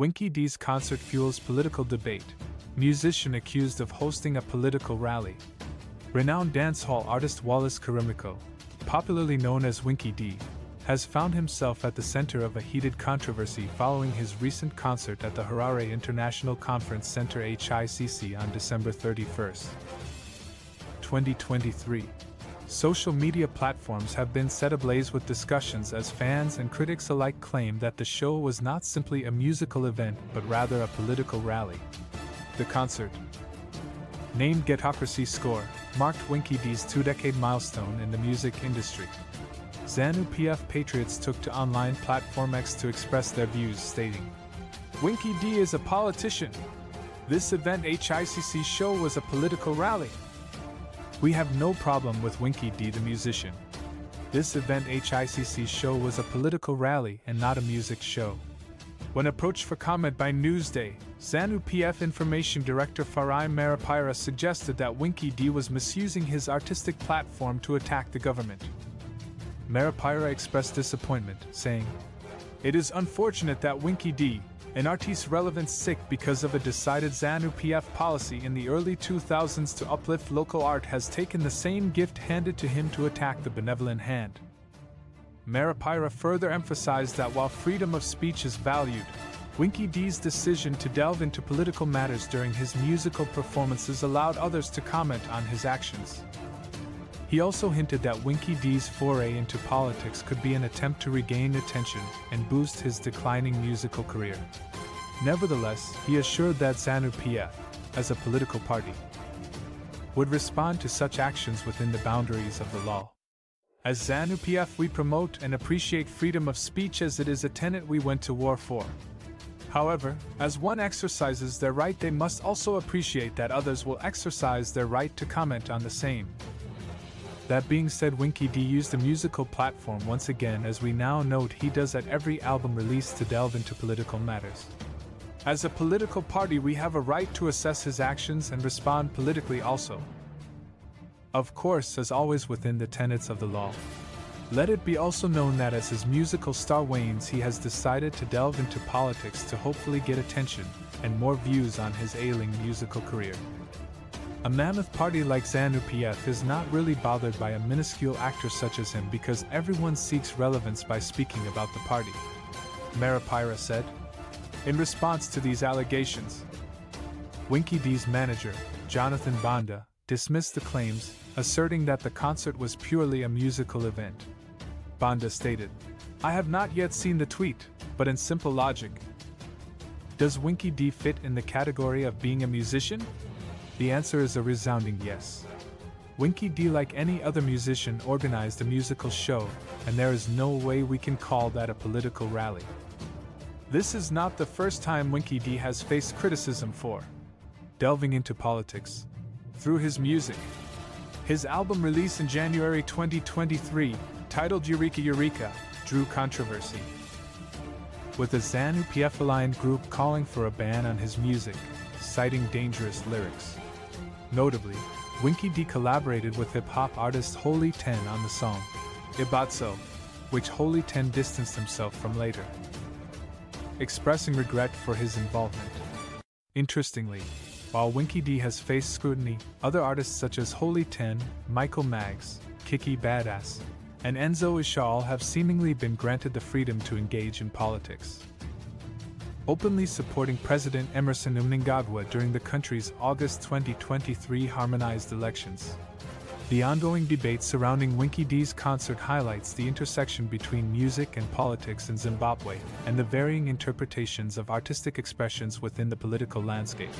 Winky D's concert fuels political debate. Musician accused of hosting a political rally. Renowned dancehall artist Wallace Chirimuko, popularly known as Winky D, has found himself at the center of a heated controversy following his recent concert at the Harare International Conference Center HICC on December 31, 2023. Social media platforms have been set ablaze with discussions as fans and critics alike claim that the show was not simply a musical event but rather a political rally. The concert, named Ghettocracy Score, marked Winky D's two decade milestone in the music industry. ZANU PF patriots took to online platform X to express their views, stating, Winky D is a politician. This event HICC show was a political rally. We have no problem with Winky D the musician. This event HICC show was a political rally and not a music show. When approached for comment by Newsday, ZANU PF Information Director Farai Marapira suggested that Winky D was misusing his artistic platform to attack the government. Marapira expressed disappointment, saying, It is unfortunate that Winky D, an artiste relevant sick because of a decided ZANU PF policy in the early 2000s to uplift local art has taken the same gift handed to him to attack the benevolent hand. Marapira further emphasized that while freedom of speech is valued, Winky D's decision to delve into political matters during his musical performances allowed others to comment on his actions. He also hinted that Winky D's foray into politics could be an attempt to regain attention and boost his declining musical career. Nevertheless, he assured that ZANU PF, as a political party, would respond to such actions within the boundaries of the law. As ZANU PF, we promote and appreciate freedom of speech as it is a tenet we went to war for. However, as one exercises their right, they must also appreciate that others will exercise their right to comment on the same. That being said, Winky D used a musical platform once again, as we now note he does at every album release to delve into political matters. As a political party, we have a right to assess his actions and respond politically also. Of course, as always within the tenets of the law. Let it be also known that as his musical star wanes, he has decided to delve into politics to hopefully get attention and more views on his ailing musical career. A mammoth party like ZANU PF is not really bothered by a minuscule actor such as him because everyone seeks relevance by speaking about the party. Marapira said. In response to these allegations, Winky D's manager, Jonathan Banda, dismissed the claims, asserting that the concert was purely a musical event. Banda stated, I have not yet seen the tweet, but in simple logic, does Winky D fit in the category of being a musician? The answer is a resounding yes. Winky D, like any other musician, organized a musical show, and there is no way we can call that a political rally. This is not the first time Winky D has faced criticism for delving into politics through his music. His album release in January 2023, titled Eureka Eureka, drew controversy. With the ZANU PF aligned group calling for a ban on his music, citing dangerous lyrics. Notably, Winky D collaborated with hip hop artist Holy Ten on the song Ibotso, which Holy Ten distanced himself from later, expressing regret for his involvement. Interestingly, while Winky D has faced scrutiny, other artists such as Holy Ten, Michael Mags, Kikky Badass, and Enzo Ishal have seemingly been granted the freedom to engage in politics openly supporting President Emmerson Mnangagwa during the country's August 2023 harmonized elections. The ongoing debate surrounding Winky D's concert highlights the intersection between music and politics in Zimbabwe and the varying interpretations of artistic expressions within the political landscape.